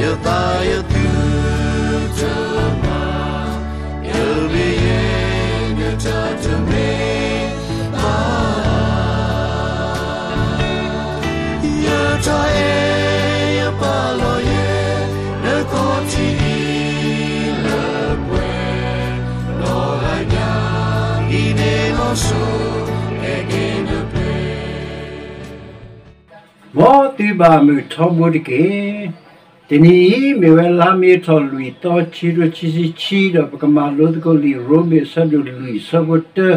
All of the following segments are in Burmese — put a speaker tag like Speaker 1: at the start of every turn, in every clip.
Speaker 1: यतायति တိဘာမီထောဘုဒကေတနီမေဝလာမီထောလူတောချီရချီစီချီတော့ပကမာလို့တကိုလီရိုမီဆဒူလူဆဘတ်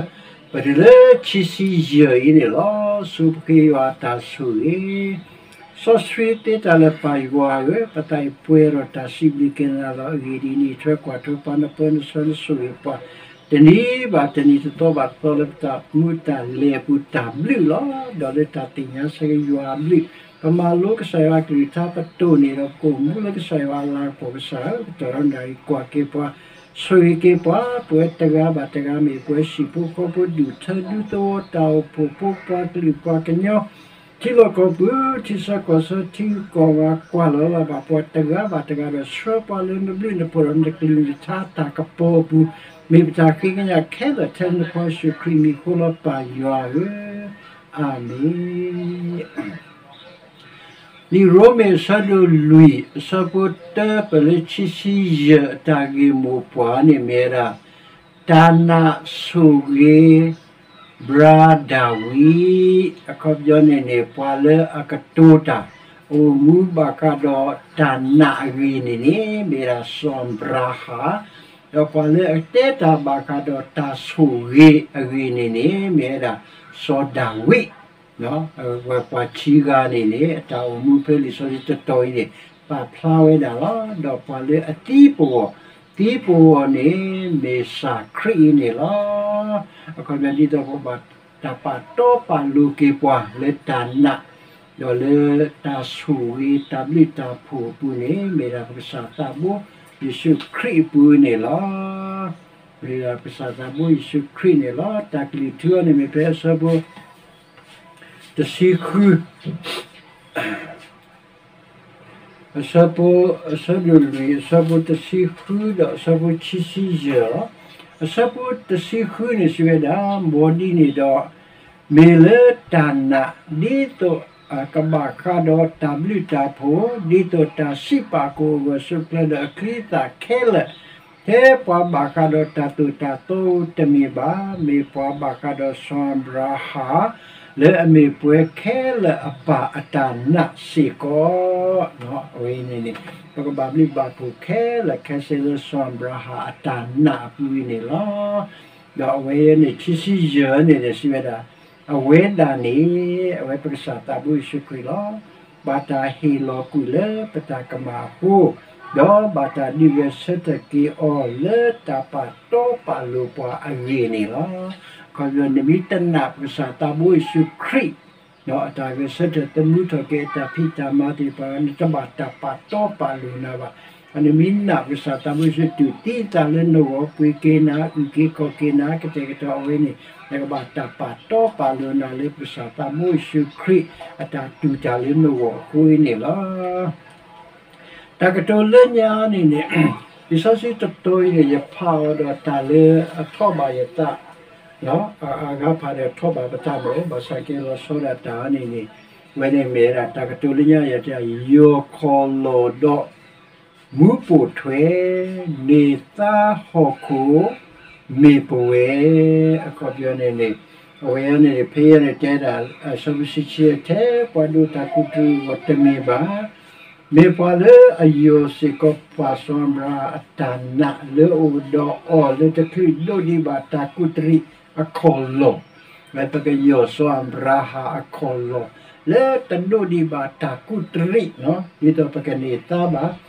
Speaker 1: ပရလေချီစီဂျီအင်းလောစုပကေဝတာဆူေဆော့စရီတေတလပိုင်ဝါဝပတိုင်ပွေရတာစီဘလီကင်လာအဂီဒီနီထွဲကွာထပနပန်ဆန်ဆူပါ တနီဘာတနီတော့ဘာတော့လက်တာမူတာလေပူတာဘလူလောဒေါ်လက်တာတင်ညာဆေယူအဘလူ Pamalo ke saya kli tapa tu ni ro ko mula ke saya wala po ke sa toran dari kwa ke pa sui ke pa pu tega ba tega mi pu si pu ko pu du ta du to ta pu pu pa kli pa ke nyo ti lo ko pu ti sa ko sa ti ko wa kwa lo la ba pu tega ba tega ba sho pa le no bli no pu ran de kli ta ta ka po pu mi ta ki ke nya ke la ten po su kri mi ko la pa yo a Amen. ဒီရိုမေဆဒိုလူီစပုတ်တပလချီစီယတာဂီမိုပွားနေ မေရာတာနာဆူဂေဘရာဒါဝီအခုပြောနေနေပွာလေအကတိုတာအိုမူဘကတော့တာနာဂီနေနေမေရာဆွန်ဘရာဟာ တော့ပွာလေအတေတာဘကတော့တာဆူဂေအဂီနေနေမေရာဆောဒါဝီနော်ဝပချီကနေလေအတောင်မှုဖဲလီဆိုတဲ့တော်ကြီးပါဖလာဝဲတာလားတော့ပါလေအတီးပေါ်တီးပေါ်နေမေစာခရီနေလားအခုမြဒီတော့ဘာတပတ်တော့ပါလူကေပွားလက်တနာတော့လေတာဆူဝီတဘလီတာဖူပူနေမေရာပစာတာဘူ ယေရှုခရစ်ပူနေလားမေရာပစာတာဘူယေရှုခရစ်နေလားတကလီထွန်းနေမေပဲဆဘူတစီခုအစပေါ်အစဘလူအစပေါ်တစီခုတော့အစပေါ်ချီစီရအစပေါ်တစီခုနေဆွေတာမော်ဒီနေတော့မေလတနာဒီတော့ ကဘာခါတော့တဘလူတာဖို့ဒီတော့တစီပါကိုဝဆုပလဒခရီတာခဲလဟေပွားဘာခါတော့တတူတတူတမီပါမေပွားဘာခါတော့ဆွမ်ဘရာဟာလေအမေပွဲခဲလအပအတာနစီကောနော်ဝိနေနေပကဘာဘလီဘာပုခဲလခဲဆေလဆွမ်ဘရာဟာအတာနပူနေလောတော့ဝေနေချီစီရနေတဲ့စီဝဒ အဝေဒာနေအဝေပက္ခတာဘူရှိခရီလောဘာတာဟီလောကူလေပတာကမာဟုတော့ဘာတာဒီဝစတကီအောလေတပတ်တော့ပါလို့ပွားအငင်းနေလောခေါ်ရနမိတနာပစာတဘွေရှုခရိနော်အတာဝစတတမှုထကေတဖိတမာတိပါနိတဘတာပတ်တော့ပါလို့နာပါအနမိနာပစာတဘွေရှုတူတိတလည်းနောပွေကေနာဥကေကောကေနာကတေကတော်ဝင်းနေ ငါဘာတာပတ်တော့ပါလို့နာလေပစာတမှုရှုခရိအတာတူကြလည်းနောကိုင်းနေလားတကတော်လညာနေနေဒီစစီတတော်ရရပါတော့တာလေအထောပါရတာနော်အာငါဖာတဲ့ထောပါပတမေဘာဆိုင်ကလောဆောရတာနေနေဝဲနေမေရာတကတူလညာရတဲ့ယောခေါ်လို့တော့မူပိုထွဲနေသားဟောကို မေပွဲအခုပြောနေနေအဝဲနေဖေးရတဲ့တာအစမစီချီတဲ့ပဒုတကုတူဝတမေပါမေပွာလေအယောစေကပါဆွမ်ရာအတနာလေအိုဒအောလေတခိဒိုဒီဘာတာကုတရီ akollo mai pake yo so ambraha akollo le tando di bata kutri no ito pake ni taba redi tasipa so ambraha mi re krita mi te mi ba kanita hokule tatu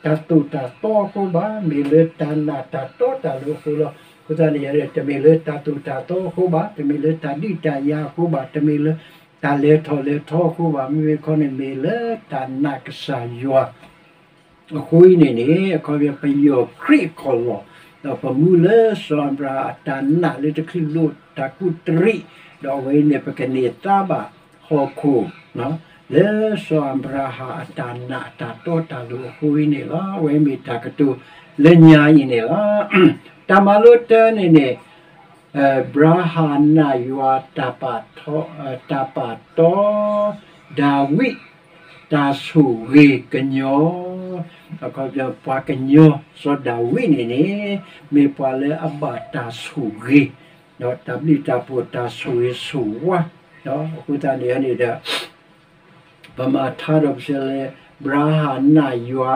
Speaker 1: ta to ko ba mi le tana ta to ta lo ko lo ko ta ni re te mi le tatu ta to ko ba te mi le ta di ta ya ko ba te mi le ta le tho le tho ko ba mi ko ne mi le ta na ka sa yo အခုနေနေအခေါ်ပြပယောခရစ်ခေါ်လို့တော့ပမူ လေဆွန်ဘရာတန်နာလေတခိလုတကုတရီတော့ဝိနေပကနေတဘာဟောခုနော်လေဆွန်ဘရာဟာတန်နာတတောတလူဟူနေလားဝိမီတကတူလေညာရင်နေလားတမလို့တနေနေအဲဘရာဟာနာယွာတပတ်သောတပတ်တော်ဒါဝိတာဆူရေကညောအခုပြပွားကညောစောဒါဝိနေနေမေပွာလေအဘတာဆူရေတော့တပလီတာပူတာဆူရေဆူဝါ နော်အခုတည်းရနေတာဗမာထားတော့ပြလေဘရာဟာနာယွာ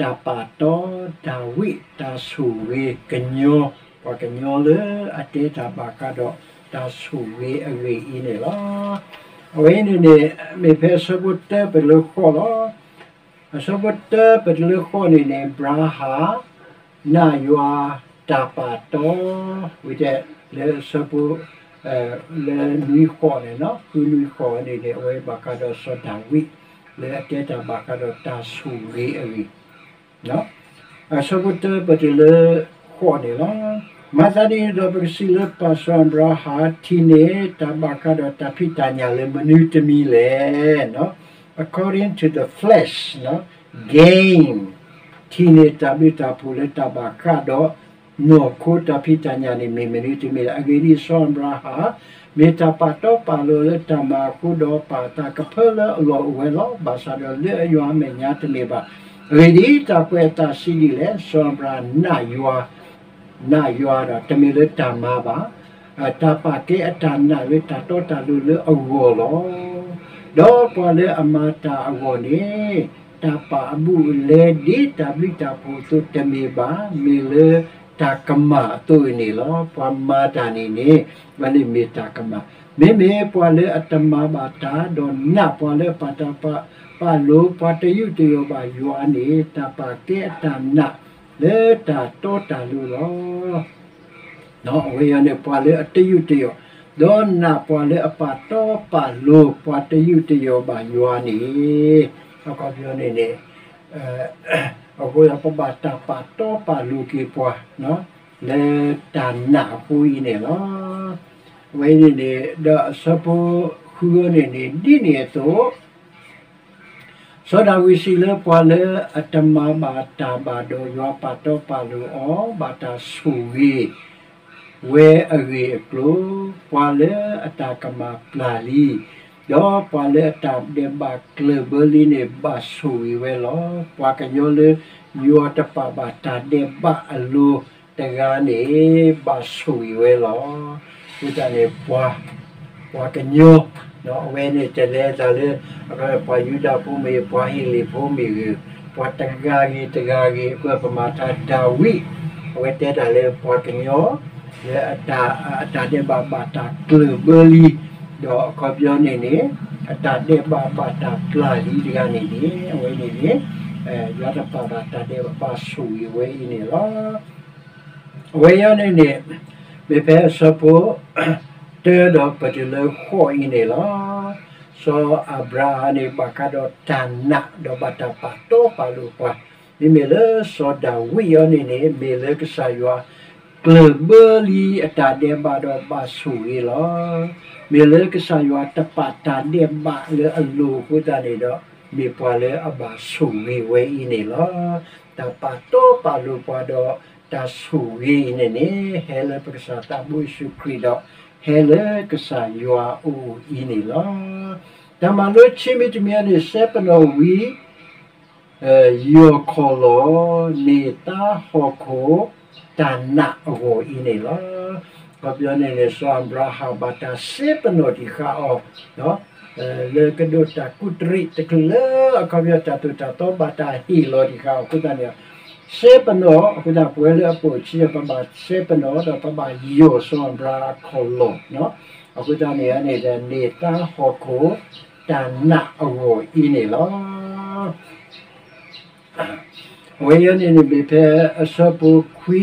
Speaker 1: တပတ်တော်ဒါဝိတာဆူရေကညောပွားကညောလေအတေတာဘာကတော့တာဆူရေအဝေးအင်းနေလားအဝေးနေနေမေဖဲစဘတ်တဲဘယ်လိုခေါ်လို့အစဘတ်တဲဘယ်လိုခေါ်နေနေဘရာဟာနာယွာတပတ်တော်ဝိတဲ့လေစပူ အဲလေနွေခေါ်နေနော်ခုနွေခေါ်နေတဲ့အဝေးဘာကတော့စတာဝိလေအတေတာဘာကတော့တာဆူရေအဝေးနော်အစဘတ်တဲဘယ်လိုခေါ်နေလား Mazari Robrsile Paswan Braha Tine Tabakado Tapitanya Le Manutami Le no according to the flesh no gain Tine Tabita Pule Tabakado no ko tapitanya ni me manutami agiri son braha meta pato palo le tamaku do pata kapela lo welo basado le yo me nyate me ba Ready ta kweta sili le son bra na yo နာရွာတာတမီလေတမပါအတပါကေအတနာလေတတောတလူလေအဝေါ်လောဒေါ်ပေါ်လေအမတာအဝေါ်နေ တပါဘူးလေဒီတဘလီတပူတုတမီပါမီလေတကမတူနေလောပမာတာနေနေမလိမီတကမမေမေပေါ်လေအတမပါတာဒေါ်နပေါ်လေပတပပါလိုပတယုတယောပါယွာနေတပါကေအတနာလေတာတောတာလူရောနော်အဝေးရနေပွာလေအတယုတယောဒေါနာပွာလေအပတ်တော့ပါလို့ပွာတယုတယောပါယွာနေအကောပြောနေနေအဲ အကိုရပပတာပတ်တော့ပါလူကေပွာနော်လေတာနာဟူနေလောဝေးနေနေဒါစပိုခူနေနေဒီနေတော့သောတာဝိစီလေပွာလေအတမဘာတာဘာဒိုယောပါတောပါလူအောဘာတာဆူဝီဝဲအဝေအကလိုပွာလေအတာကမပလာလီ ယောပွာလေအတာဒေဘာကလဘလီနေဘာဆူဝီဝဲလောပွာကညိုလေယောတပဘာတာဒေဘာအလူတကနေဘာဆူဝီဝဲလောဥတနေပွာပွာကညိုနော်အဝဲနဲ့တလဲတလဲအဲ့ပွာယူတာပုံမေပွာဟီလီပုံမေပွာတဂါကြီးတဂါကြီးအကွပမာတာဒါဝိအဝဲတဲ့တာလဲပွာကညောလေအ တာအတာတဲ့ဘာဘာတာကလဘလီတော့ခေါ်ပြောနေနေအတာတဲ့ဘာဘာတာကလာလီဒီကနေနေအဝဲနေနေအဲရတာပါတာတဲ့ဘာဆူဝဲနေလားအဝဲရနေနေဘေဖဲဆပိုတဲတော့ပတိလေခေါ်နေလား ဆိုအဗရာနေပကတော့တန်နာတော့ဘတာပတ်တော့ပါလို့ပါဒီမေလေဆိုဒါဝီယောနေနေမေလေကဆာယောကလဘလီအတာတဲ့ဘာတော့ပါဆူရီလားမေလေကဆာယောတပတ်တာတဲ့ဘာလေအလူကိုတာနေတော့မေပွာလေအဘာဆူရီဝဲနေလားတပတ်တော့ပါလို့ပါတော့တာဆူရီနေနေဟဲလေပကစားတာဘူရှုခရီတော့ hele kasa yua u ini la dama lo chimi timi ani sepano wi yo kolo ni ta hoko tana ho ini la ก็ပြောနေလေဆွမ်ဘရာဟာဘတာစေပနိုဒီခါအောနော်လေကဒိုတာကုတရီတကလေအကပြောတာတူတာတော့ဘတာဟီလိုဒီခါကုတနေစေပနောအခုဒါပွဲလေအပေါ်ချီပမာစေပနောတော့ပမာယိုဆွန်ဘရာခေါ်လို့နော်အခုဒါနေရနေတဲ့နေတာဟောကိုတန်နာအဝအင်းနေလောဝေယနေနေဘေဖအစပုခွီ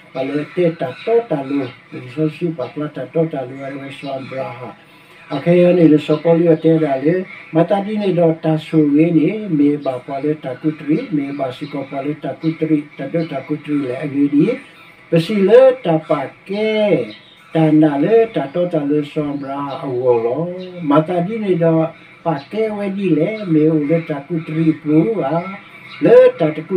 Speaker 1: င်းနေမေဘာပါလေကုတရိယာမေဘာစကောပါလေတူဒဘာတာကုတရိလာဂီဒီပါလေကတူတာဆူဝေဝီယနေစောဒဝီနေနော်ပါလေတေတာတော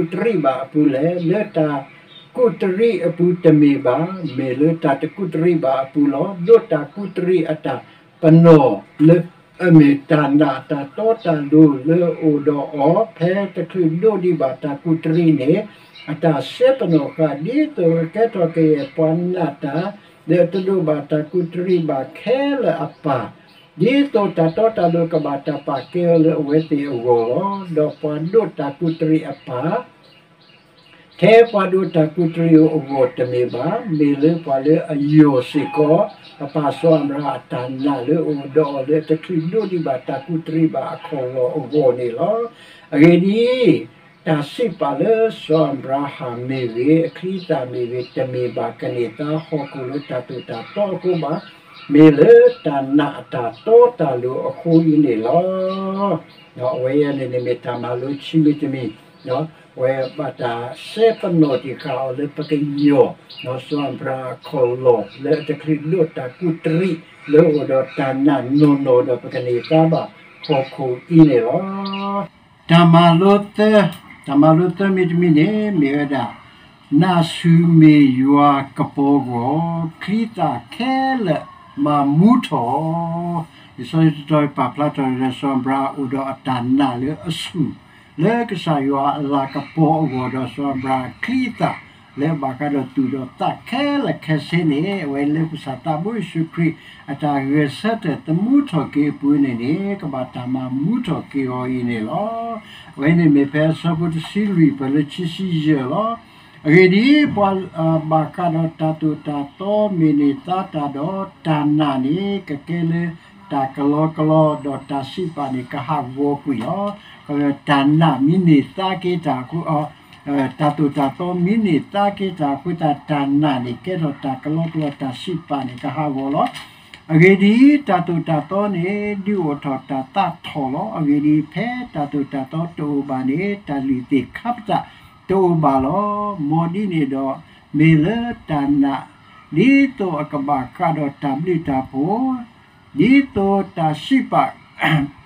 Speaker 1: တာလူ ဆိုရှိပါပလာတာတောတာလူရဲဆွမ်ဘရာဟာအခရနေလေစပေါ်လျတဲတာလေမတာဒီနေတော့တာဆူဝေးနေမေဘာပါလေတာကုတရိမေဘာစကောပါလေတာကုတရိတဒတာကုတရိလာဂီဒီပစီလေတပါကဲတန်နာလေတတော်တလေဆောင်ဘရာအဝလောမတာဒီနေတော့ပါကဲဝဲဒီလေမေဦးလေတကုတရီပူဟာလေတတကုတရီပါပူလေလေတကုတရီအပူတမေပါမေလေတတကုတရီပါပူလောဒုတကုတရီအတာပနောလေအမေတန္တာတတော်တလူလေအိုဒောဖဲတခုဒိုဒီပါတကုတရီနေအတာစေပနောကဒီတောကဲတော့ကေပန်နာတာဒေတဒုဘာတာကုတရိဘာခဲလအပါဒီတောတာတောတာလောကဘာတာပါကေလဝေတိဩဒေပန်ဒုတာကုတရိအပါ ခဲပဒုတာကုတရိဩတမေဘာမေလေပါလေအယောစိကောအပါသောအမရာတန်နာလေဩဒောလေတခိဒုဒီဘာတာကုတရိဘာအခေါ်လောဩနေလောအဂေဒီတာစိပါလေသောဘရာဟာမေဝေအခရိတာမေဝေတမေဘာကနေတာဟောကုလတတုတာတော့ကုမမေလေတနာတာတောတာလိုအခုင်းနေလောနော်ဝေယနေနေမတမလိုချိမီတမီနော် ဝေဘတာစေပနောတိခါလေပကိညောနော်သောဘရာခေါ်လောလေတခရိလွတ်တာကုတရိလောဒတနာနိုနိုဒပကနေတာဘာဟောခုင်းနေလောဓမ္မ လောတေတမလူတမီတမီနေမေရဒနာစုမေယွာကပောကိုခရီတာခဲလမမူထောဒီဆိုတော့ပပလာတော်ရဆောဘရာဥဒအတန်နာလေအဆုလေကဆာယွာလာကပောကိုတော့ဆောဘရာခရီတာလေဘာကတော့တူတော့တခဲလခဲစင်းနေဝဲလေကုစာတာဘုရှုခရီအတာရွေဆက်တဲ့တမှုထော်ကေပွေးနေနေကဘာတာမမှုထော်ကေဟောင်းနေလောဝဲနေမေဖဲဆပ်တ်စီရီပလချီစီဂျေလောအဂေဒီပေါ်ဘာကတော့တတူတာတော့မီနီတာတာတော့တာနာနေကကဲလေတာကလောကလောတော့တာစီပါနေကဟာဝကွီလော ကတာနာမီနီတာကေတာကူအော်တာတူတာတော့မိနေတာကေတာခွတာတန်နာနေကေတော့တာကလောကလောတာရှိပါနေကဟာဘောလောအဂေဒီတာတူတာတော့နေဒီဝထတာတာထော်လောအဂေဒီဖဲတာတူတာတော့တူပါနေတာလီတိခပ်တာတူပါလောမော်ဒီနေတော့မေလတနာဒီတော့အကဘာကတော့တမ်လီတာဖို့ဒီတော့တာရှိပါ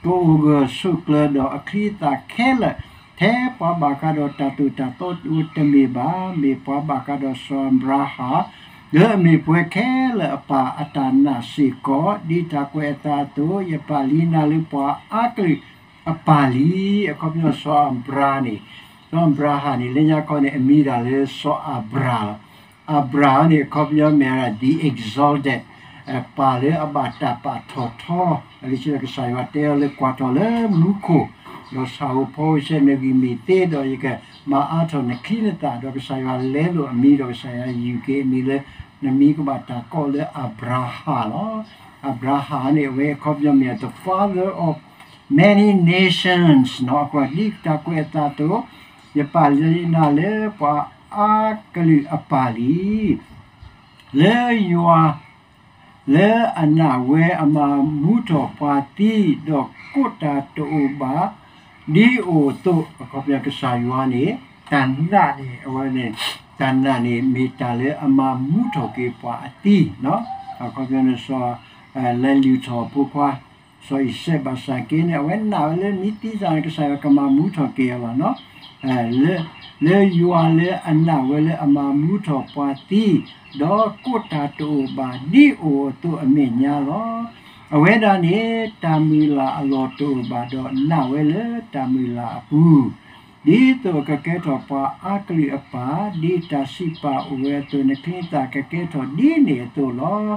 Speaker 1: တိုးကဆုကလတော့အခရီတာခဲလာထဲပွားဘာကတော့တတူတတော့ဥတမေပါမေပွားဘာကတော့ဆွမ်ဘရာဟာဂေမေပွဲခဲလအပါအတနာစီကောဒီတကွေတာတိုယပါလီနာလိပွားအကလီအပါလီအကောပြောဆွမ်ဘရာနီဆွမ်ဘရာဟာနီလညာကောနေအမီဒါလေဆွအဘရာအဘရာနီကောပြောမေရာဒီ exalted ပါလေအဘတာပါထောထောအလိချေကဆိုင်ဝတဲလေကွာတော်လေမူကိုလောစာဝပိုးရှေနေဂီမီတေတော့ရကမအားထောနခိနတာတော့ဆိုင်ရလဲလို့အမီတော့ဆိုင်ရ UK မီလဲနမီကဘာတာကောလေအဗရာဟာလောအဗရာဟာနေဝဲခေါပြမြတ် the father of many nations နော်ကွာလိတာကွေတာတော့ယပါလီနာလေပွာအာကလီအပါလီလေယွာ လေအနာဝဲအမမူတော်ပါတီတော့ကုတာတူပါဒီအိုတော့ကောပြကစားယွာနေတန်နာနေအဝနေတန်နာနေမီတာလေအမမှုတော်ကေပွားအတီနော်ကောပြနေဆိုအဲလဲလူတော်ပူပွားဆိုရစေဘာစာကင်းအ ဝနာလေမီတီစားကစားကမမှုတော်ကေလာနော်အဲလေလေယူအလေအနာဝလေအမမှုတော်ပွားတီဒေါ်ကုတာတူပါဒီအိုတို့အမေညာလောအဝဲဒါနေတာမီလာအလောတုဘာတော့နာဝဲလေတာမီလာဘူးဒီတော့ကကဲတော့ပါအကလီအပါဒီတာစီပါအဝဲတော့နခိတာကကဲတော့ဒီနေတော့လော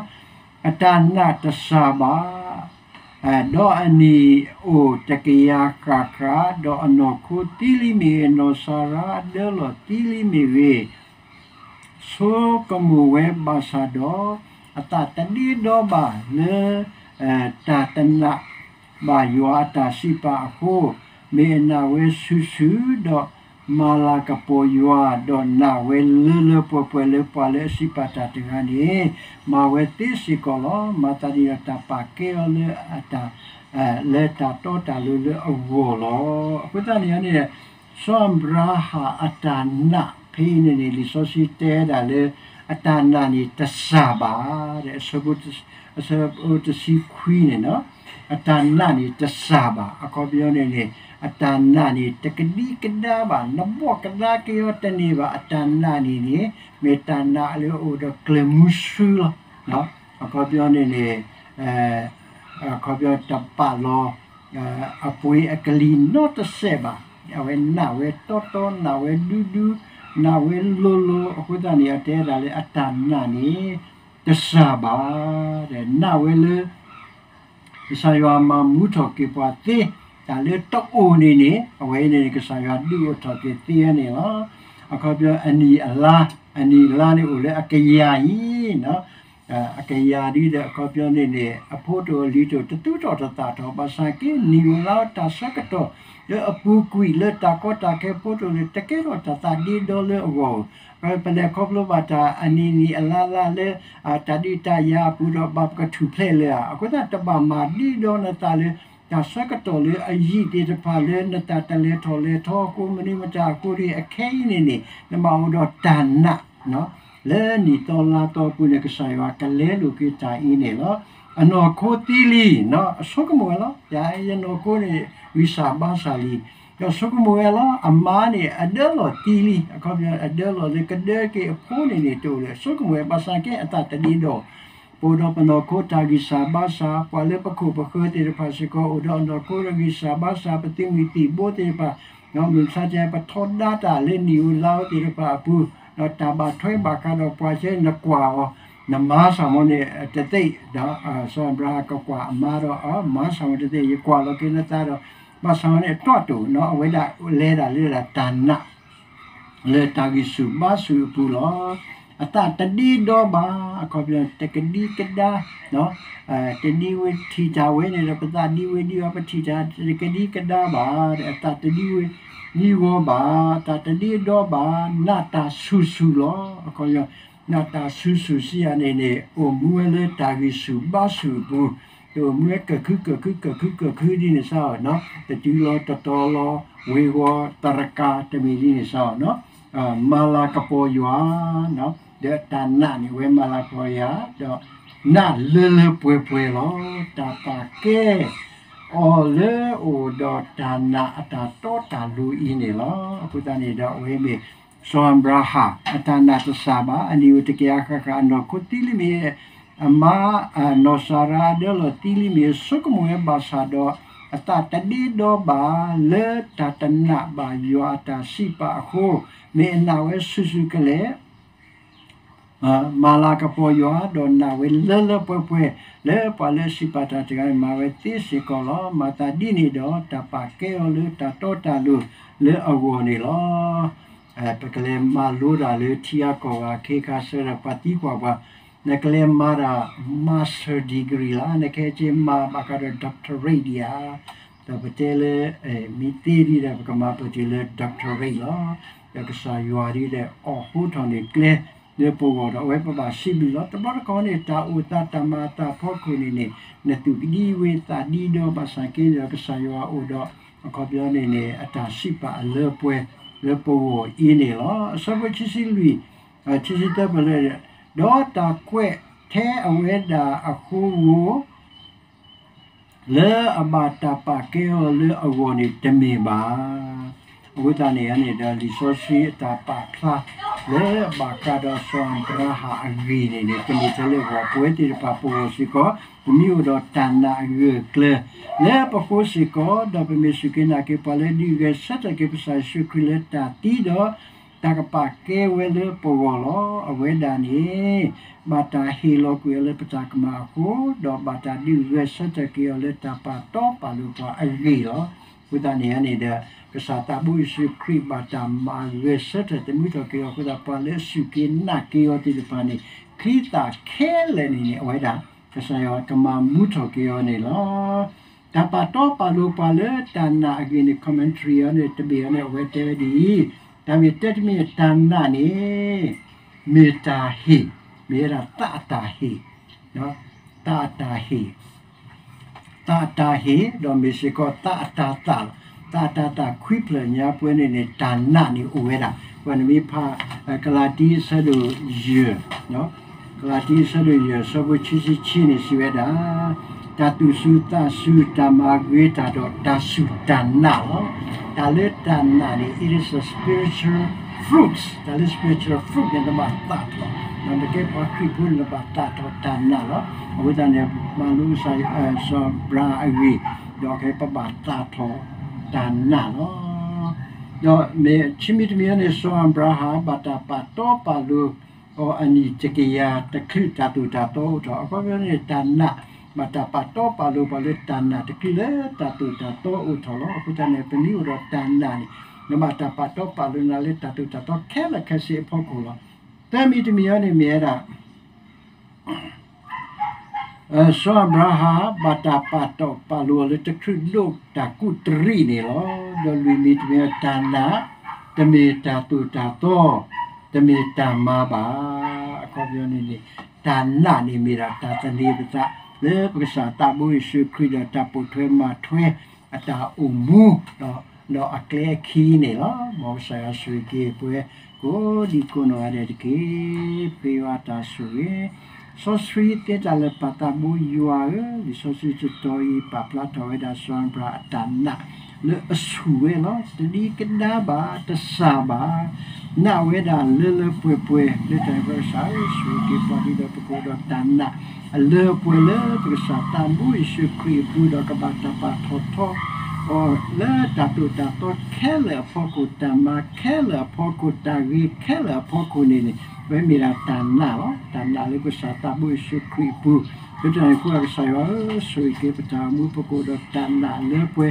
Speaker 1: အတနာတဆာဘာ အဲတော့အနီအိုတကယာကခါတော့အနောခုတီလီမီနောဆာရာဒဲလောတီလီမီဝေဆိုကမူဝဲဘာသာတော့အတတတိတော့ပါ လေအဲတာတနာဘာယောတာရှိပါဟုမေနာဝဲဆူဆူတော့မာလာကပေါ်ယောတော့နာဝဲလလပပလေပလေစီပတာတကနေမာဝဲတိစီကောလမတာဒီတာပါကေလေအတာအဲလက်တာတော့တာလူလူအဝေါ်လောအခုတည်းကနေဆွမ်ဘရာဟာအတာနာဖေးနေနေလီဆိုစီတဲတာလေအတာနာနီတဆာပါတဲ့ဆဘုတ်ဆဘုတ်စီခွီးနေနော်အတာနာနီတဆာပါအကောပြောနေနေ အတန်နာနီတကတိကဒါပါနဘောကဒါကေယတနေပါအတန်နာနီနေမေတနာအလိုအိုဒကလမှုရှူလာနော်အကောပြောနေနေအဲအကောပြောတပလောအပွေအကလီနော့တဆေပါအဝဲနာဝဲတောတောနာဝဲဒူဒူနာဝဲလိုလိုအခုတနေရတဲ့ဒါလေအတန်နာနီတဆာပါတဲ့နာဝဲလေဆာယောမမူထောကေပွားသေး ဒါလေတော့အိုနေနေအဝဲနေကစားရဒီရတော့ပြတည်နေလားအခါပြအနီအလားအနီလာနေဦးလေအကရာကြီးနော်အကရာဒီတဲ့အခါပြနေနေအဖို့တော်လီတော်တတူတော်တတာတော်ပါစာကေနီလာတာစကတော့ရအပူကွီလက်တာကောတာကေဖို့တော်လေတကယ်တော့တတာဒီဒေါ်လေအောပပလေကောပလဘတာအနီနီအလာလာလေတတိတယာပူတော့ဘပ်ကထူဖလေလေအခုတတပါမာဒီဒေါ်နတာလေ ဒါဆကတော်လေအကြီးတေတပါလေနတတလေထော်လေထောကိုမနိမတာကိုရီအခဲနေနေနမောတော့တန်နနော်လဲနီတော်လာတော်ပုနေကဆိုင်ဝကလဲလူကိတာအင်းနေနော်အနော်ခိုတီလီနော်အစောကမောလားယာယနော်ကိုနေဝိစာဘာစာလီယောစကမောလားအမားနေအဒဲလောတီလီအခုပြအဒဲလောလေကဒဲကေဖိုးနေနေတူလေစကမောဘာစာကေအတတဒီတော့ ပူဒပနောကိုတာဂိစာဘာစာပလေပခုပခေတိရပါစကိုဥဒန္ဒကိုရဂိစာဘာစာပတိမီတိဘောတိပါနောမြစာကြပထောဒတာလေနီူလောတိရပါပူနော်တာဘာထွေးဘာကတော့ပွားချဲနကွာရောနမဆောင်မနေတသိဒါဆွန်ဘရာကကွာအမတော့အမဆောင်တသိရကွာလောကိနတာတော့မဆောင်နဲ့တော့တူနော်အဝိဒလဲတာလေတာတဏလေတာဂိစုမဆူပူလော အတတတိတော့ပါအခေါ်ပြတကတိကဒါနော်အဲတတိဝထီချာဝဲနေတော့ပတတိဝဒီဝပထီချာတကတိကဒါပါတဲ့အတတတိဝညီဝပါတတတိတော့ပါနာတာဆူဆူလောအခေါ်ရနာတာဆူဆူစီရနေနေအိုမူလေတာဂီဆူဘာဆူဘူးတို့မြက်ကခုကခုကခုကခုဒီနေစားနော်တတိလောတတော်လောဝေဝတရကာတမီဒီနေစားနော် အာမာလာကပေါ်ယွာနော်တဲ့တဏနိဝေမလာပေါ်ရတော့နာလေလေပွေပွေလောတပါကဲအော်လေအိုတော့တဏအတာတော့တလူအင်းနေလောအခုတနေ့တော့ဝေးမေဆွမ်ဘရာဟာအတနာတဆာဘာအနိဝတကရခခအနောကုတိလိမေအမနောဆရာဒလတိလိမေစုကမွေဘာသာတော့ အတတဒီတော့ဘာလေတတနာဘာယောအတာစီပါခုမေနာဝဲဆုစုကလေးမာလာကပေါ်ယောဒွန်နာဝဲလလပွဲပွဲလေပါလေစီပတာတကယ်မာဝဲတိစီကောလောမာတာဒီနီတော့တပါကဲလေတတော်တလူလေအဝနေလောအဲပကလေမာလိုတာလေထီယာကောဝါခေခါဆရပတိကွာပါ နကလေမာရာမာစတာဒီဂရီလာနကေချေမာဘကာဒဒေါက်တာရေဒီယာတပတေလေအဲမီတီရီတဲ့ကမာပတေလေဒေါက်တာရေလာရကစားယွာရီတဲ့အော်ဟူထော်နေကလေနေပေါ်တော့ဝဲပပရှိပြီလို့တပတ်ကောင်းနေတာဥတတမတာဖို့ခုနေနေနတူဒီဝေတာဒီတော့ပါစ ကေရကစားယွာဥတော့အခုပြောနေနေအတာရှိပါအလဲပွဲလေပေါ်အင်းနေလားဆဘချီစီလူအချီစီတပ်လေဒေါ်တာကွဲ့ထဲအဝဲတာအခုကိုလေအမတာပါကေလေအဝနေတမေပါဝိတနေရနေတဲ့လီဆိုစီတာပါခလာလေဘာကာဒဆွမ်ဒရာဟာအဂီနေနေကမိတလေဘောပွေတီပါပိုစီကိုမြို့တော့တန်နာရကလေလေပကိုစီကိုဒပမီစုကနာကေပလေဒီရဆက်ကေပစာရှုခလက်တာတီတော့ တကပါကေဝဲလေပေါ်လောအဝဲဒါနေဘာတာဟီလောကွေလေပတာကမာကိုတော့ဘာတာဒီရဆက်ကေလေတာပါတော့ပါလို့ပါအဂီရောဝိတနေရနေတဲ့ကစားတာဘူးရှိခရိဘာတာမာရဆက်တဲ့မိတော့ကေကိုဒါပါလေစုကေနာကေယောတိပာနေကခိတာခဲလေနေအဝိဒါကဆယောကမမှုထောကေယောနေလောတပါတော့ပါလို့ပါလေတန်နာအကင်း commentary ရနေတပီရနေဝဲတဲဒီ ဒါပေတက်မီတန်နာနေမေတာဟိမေရာတာတာဟိနော်တာတာဟိတာတာဟိတော့မရှိကောတာတာတာတာတာတာခွိပလညာပွဲနေနေတန်နာနေဥဝဲတာဝန်မီဖာကလာတီဆဒူယေနော်ကလာတီဆဒူယေဆဘချီချီချီနေစီဝဲတာ တတုစုတဆုတမဂွေတာတော့တဆုတနာတာလေတနာနေ it is a spiritual fruits that is spiritual fruit in the matat na de ke pa kri pun la batat to tana lo o da ne ma lu sai so bra awi do ke pa batat to tana lo တော့မေချီမီတမီနဲ့ဆိုအမ်ဘရာဟာဘတာပတ်တော့ပါလို့အော်အနီတကရတခိတတူ တာတော့တော့အကောပြောနေတန်နာဘတာပတ်တော့ပါလို့ပါလို့တန်နာတခိလေတတူတာတော့ဦးထော်လို့အခုတည်းပနီရောတန်နာနီနမတာပတ်တော့ပါလို့နာလေတတူတာတော့ခဲလက်ခစီဖို့ကိုလားတဲမီတမီနဲ့မြဲတာအဆောဘရာဟာဘတာပတ်တော့ပါလို့လေတခိလို့တကုတရီနေလောဒလူမီတမီတန်နာတမီတာတူတာတော့တမီတာမပါအကောပြောနေနေတန်နာနေမီရာတာတနေပစာ လေပက္ခစာတဘွေရှိခရီဒတာပုထွေမထွေအတာအုံမူတော့တော့အကလေခီနေလောမောဆာဆွေကေပွဲကိုဒီကုနောရတဲ့ကေပေဝတာဆွေ sosrite dalla patabu yuare di sosrite toi papla toi da sombra tanna le asue lo di kenda ba ta saba na we da le le pue pue le ta versa su ki pa di da ko da tanna le pue le per sa tambu isu kri pu da ka ba ta pa tho tho o le ta tu ta to kele foku ta ma kele foku ta ri kele foku ni ni ဝဲမီရာတန်နာတန်နာလေးကိုစာတာဘူးရှိခရီပူဒီတိုင်းကိုအဆိုင်ရောဆွေကေပတာမှုပကိုတော့တန်နာလေးပွဲ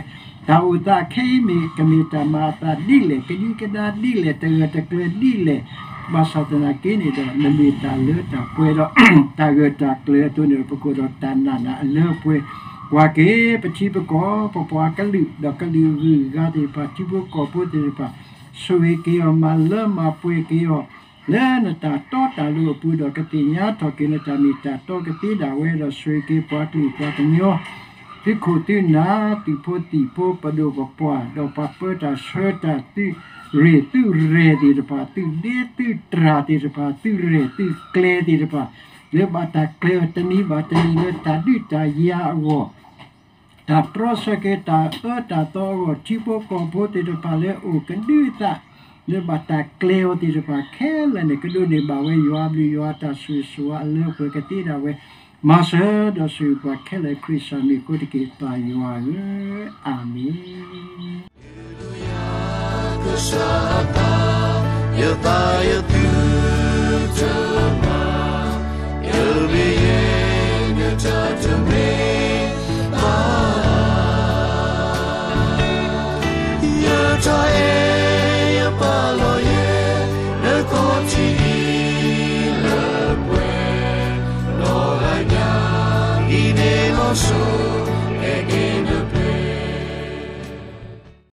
Speaker 1: ဒါဥတာခေမီကမီတမာတာဒီလေကဒီကဒါဒီလေတရတကလေဒီလေဘာသာတနာကိနေတဲ့နမီတာလေတာပွဲတော့တာဂတာကလေတုန်ရပကိုတော့တန်နာနာအလေပွဲဝါကေပချိပကောပပွားကလူဒကလူရီဂါဒီပချိပကောပုတေပဆွေကေမလမပွေကေယောလဲနတာတောတာလူပူတော့ကတိညာတော့ကိနတာမီတာတော့ကတိဒါဝဲတော့ဆွေကေပွားတူပွားတမျိုး ဒီခုတိနာတိဖို့တိဖို့ပဒိုပပွားတော့ပပတာဆွေတာတိရေတူရေဒီတပါတူဒီတူတရာဒီတပါတူရေတူကလေဒီတပါလေဘာတာကလေတနီဘာတနီလေတာဒီတာယာဝတာပရောစကေတာအတာတော့ချိပိုကွန်ပိုတေတပါလေအိုကန်ဒီတာလေဘတာကလေအိုတီရပါခဲလနဲ့ကဒုနေပါဝဲယွာဘလီယွာတာဆွေဆွာအလေခွေကတိတာဝဲမဆာဒဆွေပါခဲလေခရစ်စမီကိုတကေပါယွာအာမင်က ရှာတာယတာယတူချမာယဘီယေနတာတမေပါယတာ follow